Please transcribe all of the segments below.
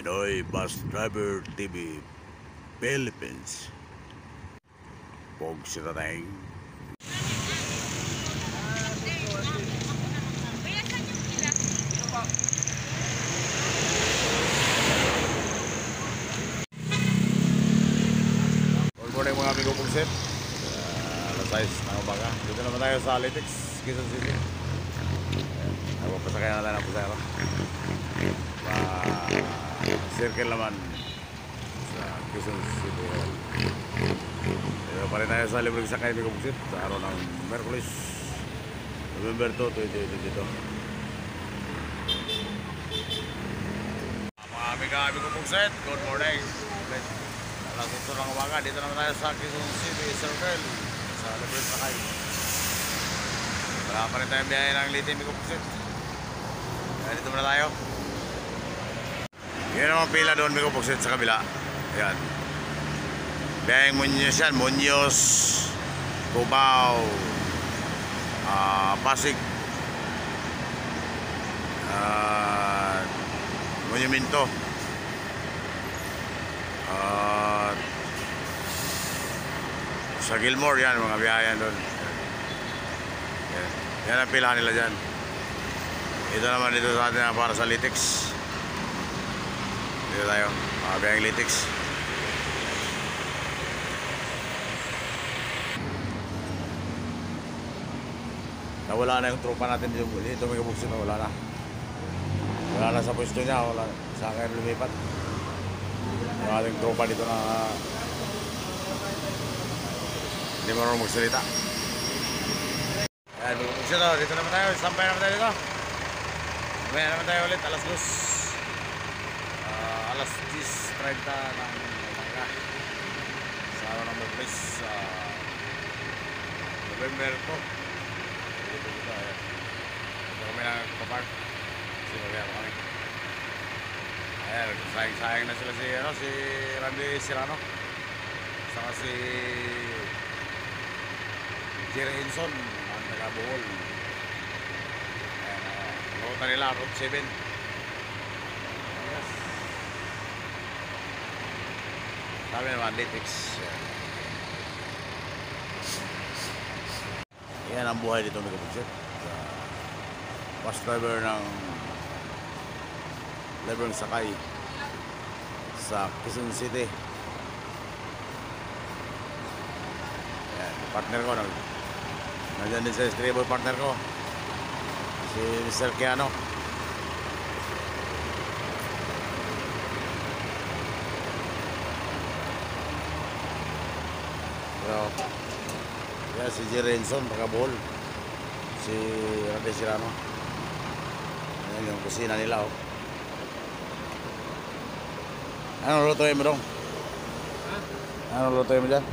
Pinoy Bus Driver TV Philippines. Pog sila tayong Good morning mga amigo Pugset. Uh, alas 6 ng umaga. Dito naman tayo sa Alitex, Quezon City. Nagpapasakay na tayo ng pusero. Pa-circle naman sa Quezon City. Dito pa rin tayo sa libreng sakay amigo Pugset sa araw ng Merkulis, November 2, 2022. Mga amigo Pugset, good morning. Alas 8 ng umaga, dito naman tayo sa Quezon City Circle sa Libreng Sakay. Wala pa rin tayong biyahe ng Liti Mico Puksit. Kaya dito muna tayo. Yan ang pila doon Mico Puksit sa kabila. Yan. Biyaheng Muñoz yan. Muñoz, Cubao, ah, Pasig, ah, Monumento. At sa Gilmore yan, mga biyayan doon. Yan. yan ang pila nila dyan. Ito naman dito sa atin para sa Litex. Dito tayo, mga biyayang Litex. Nawala na yung tropa natin dito. Dito may kabuksin na wala na. Wala na sa pwesto niya, wala sa akin lumipat yung ating tropa dito na hindi marunong magsalita ayan magpapagsa to dito naman tayo sampay naman tayo dito mamaya naman tayo ulit alas 2 Ah, alas 10.30 ng umaga sa araw ng Merkulis sa November 2 dito dito ayan dito kami nagpapark kasi mamaya pa kami Ayan, sayang-sayang na sila si, ano, si Randy Serrano. Saka si Jerry Hinson, ang taga Bohol. Ayan, uh, nila, Route 7. Sabi naman, Litix. Yan ang buhay dito, mga kapatid. Uh, bus driver ng Libreng Sakay sa Quezon City. Ayan, partner ko. Nandiyan din sa estribo partner ko. Si Mr. Keano. Pero, yan si Jerry Renson, taga Bohol. Si Rade Sirano. Ayan yung kusina nila, oh. Ano lutuin mo dong? Ano lutuin mo dyan?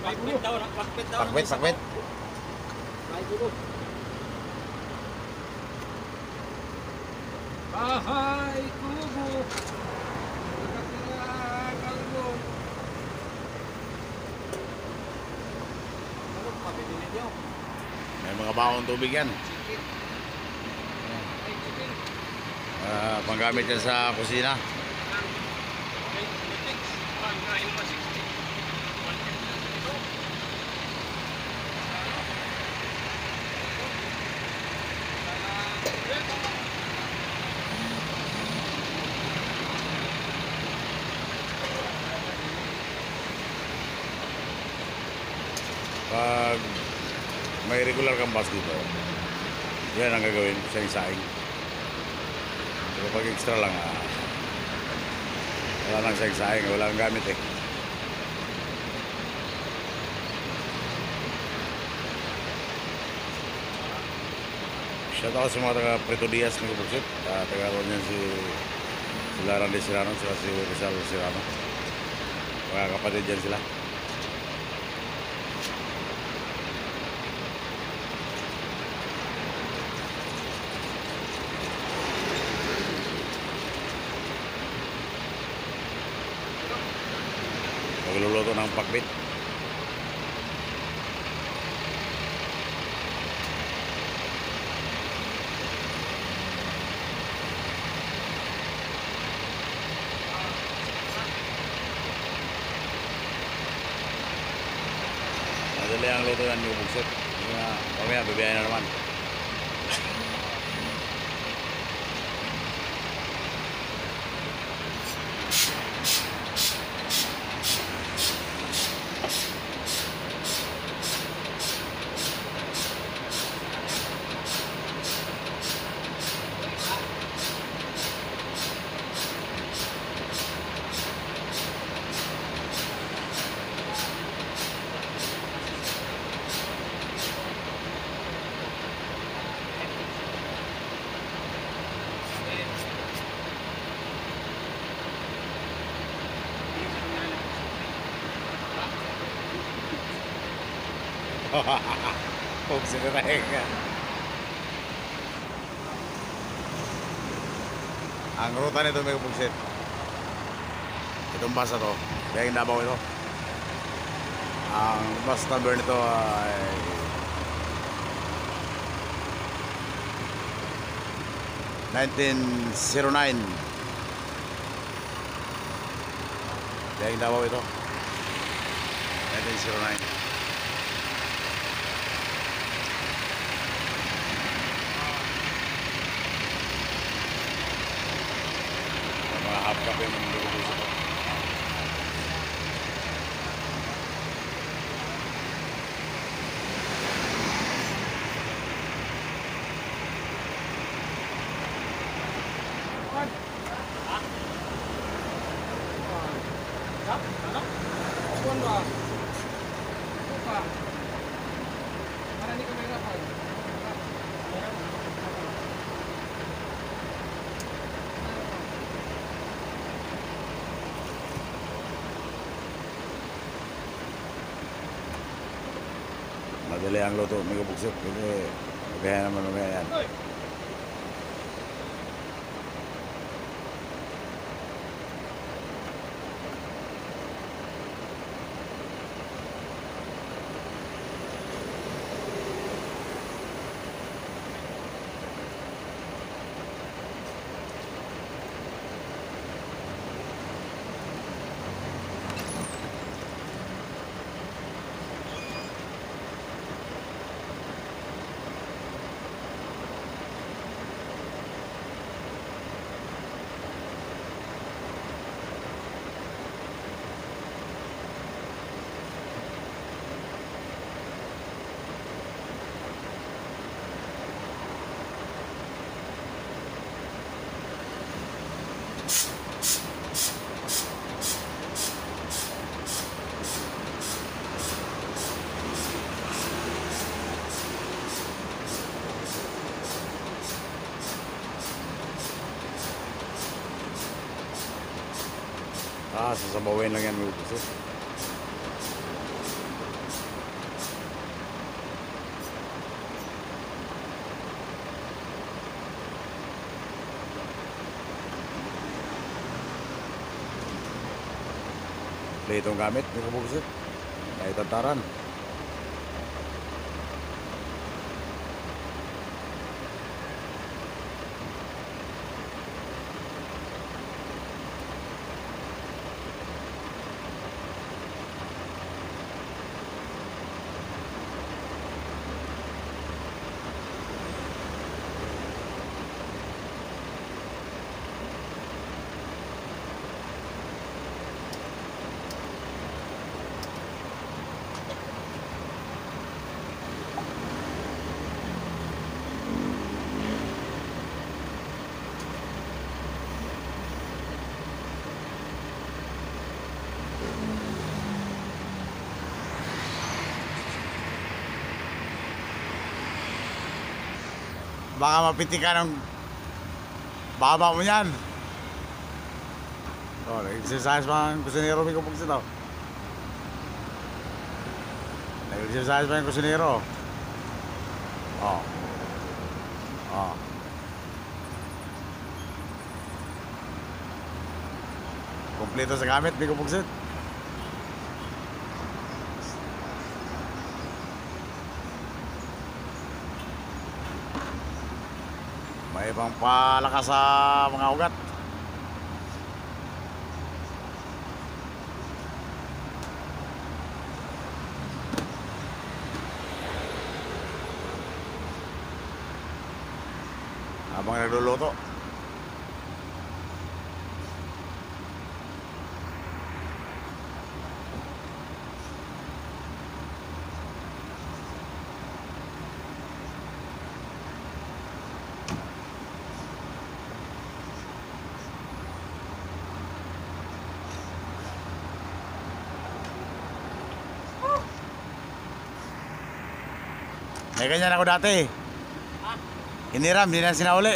Pakbit daw, pakbit daw. Pakbit, pakbit. Bahay kubo. Nakakilakal mo. Ano pabili ninyo? May mga baong tubig yan. Ah, panggamit yan sa kusina. Ay, Netflix. May regular kang bus dito, yan ang gagawin sa isaing. Pero pag extra lang, ah, wala lang sa isaing, wala kang gamit eh. Shout out sa mga taga Preto Diaz ng Kupursit. Uh, taga ron si sila Randy Serrano saka si Rizal Serrano. Mga kapatid yan sila. matuto ng pagbit madali ang lutuan yung bugsot mamaya babiyahin na naman. Mamaya, bibiyahin na naman. Bugsit na tayo ka. Ang ruta nito may bugsit. Itong bus na to. Kaya yung Davao ito. Ang bus number nito ay Nineteen zero nine. Kaya yung Davao ito. Nineteen zero nine. Mga half cup yung niluluto ko. Kap? Ano? Kuwan ba? Kupa. Para hindi ka mahirapan. Madali ang luto, may kabuksit. Kasi kaya naman mamaya Ah, sasabawin lang yan may kabuksit. Plitong gamit, may kabuksit. May tantaran. Baka mapitik ka ng baba mo yan. Oh, nag-exercise pa ang kusinero may kapag sito. Nag-exercise pa yung kusinero. Oh. Oh. Kompleto sa gamit, may kapagsit. may pampalakas sa mga ugat. Habang nagluluto. May ganyan ako dati. Hiniram, hindi na sinauli.